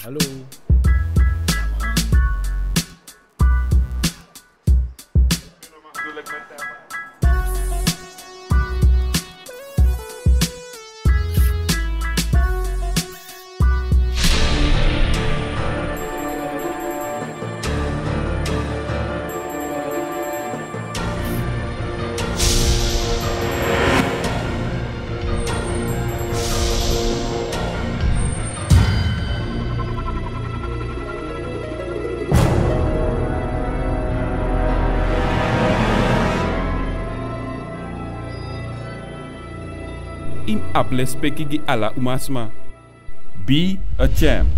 Hello. Come on. In appele speki gi ala umasma. Be a champ.